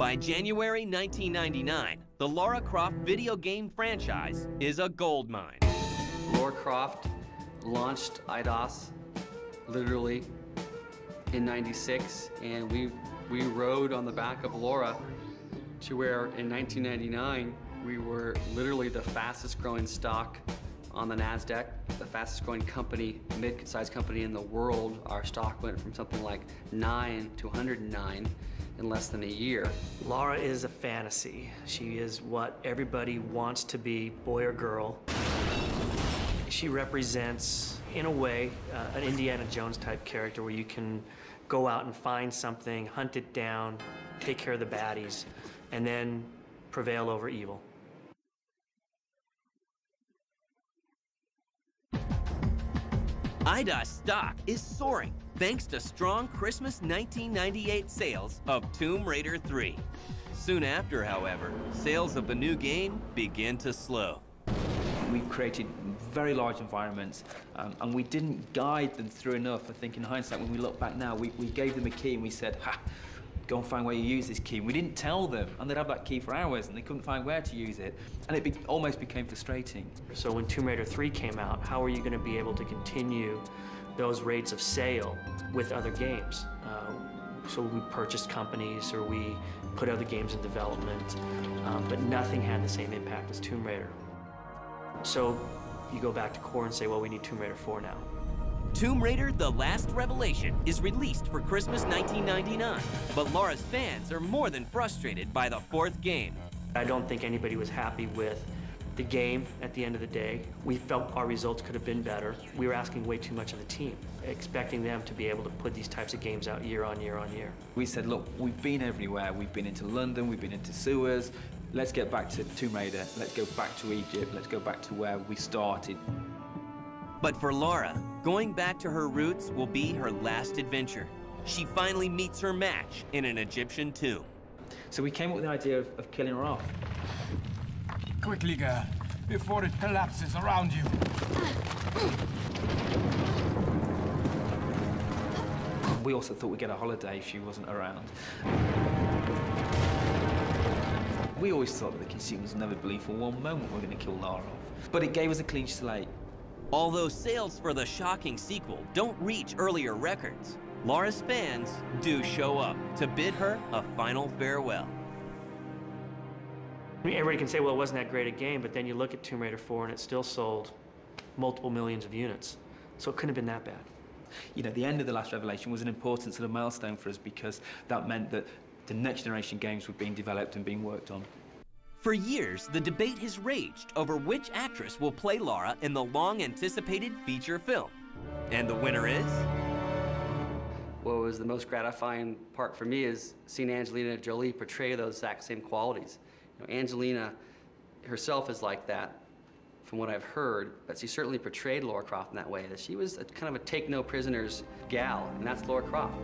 By January 1999, the Lara Croft video game franchise is a gold mine. Lara Croft launched Eidos literally in 96, and we, we rode on the back of Lara to where in 1999, we were literally the fastest growing stock on the NASDAQ, the fastest growing company, mid-sized company in the world. Our stock went from something like nine to 109 in less than a year. Lara is a fantasy. She is what everybody wants to be, boy or girl. She represents, in a way, uh, an Indiana Jones type character where you can go out and find something, hunt it down, take care of the baddies, and then prevail over evil. Eidos stock is soaring thanks to strong Christmas 1998 sales of Tomb Raider 3. Soon after, however, sales of the new game begin to slow. We created very large environments, um, and we didn't guide them through enough. I think in hindsight, when we look back now, we, we gave them a key and we said, ha, go and find where you use this key. And we didn't tell them, and they'd have that key for hours, and they couldn't find where to use it. And it be almost became frustrating. So when Tomb Raider 3 came out, how are you going to be able to continue those rates of sale with other games? Uh, so we purchased companies or we put other games in development, um, but nothing had the same impact as Tomb Raider. So you go back to core and say, well, we need Tomb Raider 4 now. Tomb Raider The Last Revelation is released for Christmas 1999, but Lara's fans are more than frustrated by the fourth game. I don't think anybody was happy with the game at the end of the day. We felt our results could have been better. We were asking way too much of the team, expecting them to be able to put these types of games out year on year on year. We said, look, we've been everywhere. We've been into London, we've been into sewers. Let's get back to Tomb Raider. Let's go back to Egypt. Let's go back to where we started. But for Laura, going back to her roots will be her last adventure. She finally meets her match in an Egyptian tomb. So we came up with the idea of, of killing her off. Quickly, girl, before it collapses around you. We also thought we'd get a holiday if she wasn't around. We always thought that the consumers never believed for one moment we're going to kill Lara off. But it gave us a clean slate. Although sales for the shocking sequel don't reach earlier records, Lara's fans do show up to bid her a final farewell. I mean, everybody can say, well, it wasn't that great a game, but then you look at Tomb Raider 4 and it still sold multiple millions of units. So it couldn't have been that bad. You know, the end of The Last Revelation was an important sort of milestone for us because that meant that the next generation games were being developed and being worked on. For years, the debate has raged over which actress will play Lara in the long-anticipated feature film. And the winner is... What was the most gratifying part for me is seeing Angelina Jolie portray those exact same qualities. You know, Angelina herself is like that, from what I've heard, but she certainly portrayed Lara Croft in that way, that she was a, kind of a take-no-prisoners gal, and that's Lara Croft.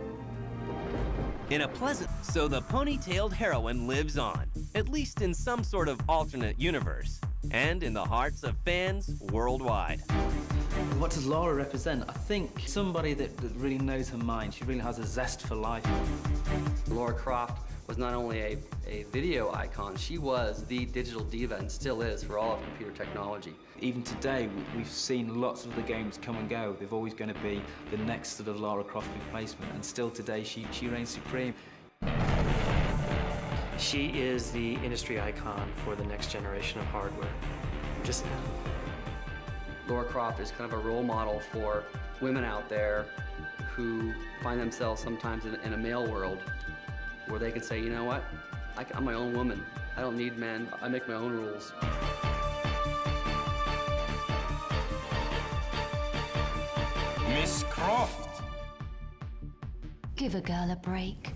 In a pleasant... So the ponytailed heroine lives on, at least in some sort of alternate universe, and in the hearts of fans worldwide. What does Laura represent? I think somebody that, that really knows her mind. She really has a zest for life. Laura Croft was not only a, a video icon, she was the digital diva and still is for all of computer technology. Even today, we've seen lots of the games come and go. They're always going to be the next sort of Lara Croft replacement, and still today she, she reigns supreme. She is the industry icon for the next generation of hardware. Just now. Lara Croft is kind of a role model for women out there who find themselves sometimes in, in a male world where they can say, you know what, I, I'm my own woman. I don't need men. I make my own rules. Miss Croft. Give a girl a break.